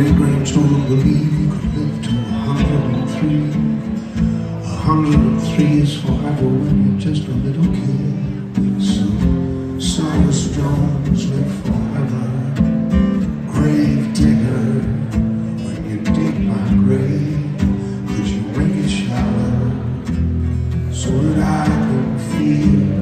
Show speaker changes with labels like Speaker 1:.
Speaker 1: great grandchildren believe you could live to 103. 103 is forever when you're just a little kid. So, Cyrus Jones live forever. Grave digger, when you dig my grave, could you make it shallow so that I can feel